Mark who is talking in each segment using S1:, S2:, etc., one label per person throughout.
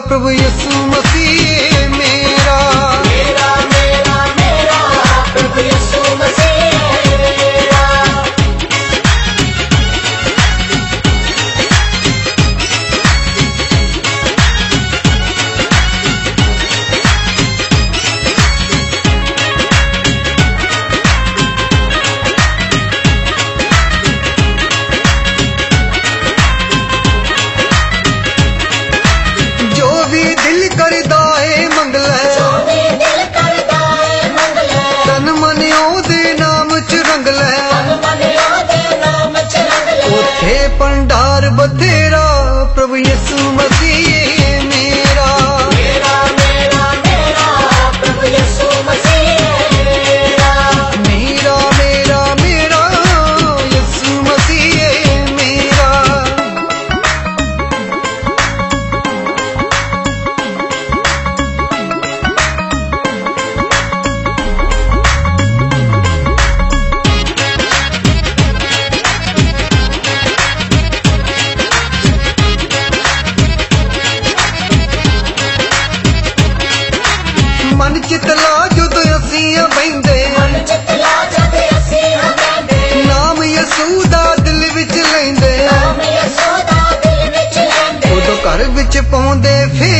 S1: ప్రభు యస్సు మసీ ਘਰ ਵਿੱਚ ਪਾਉਂਦੇ ਫਿਰ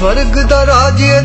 S1: ਸਵਰਗ ਦਾ ਰਾਜ ਏ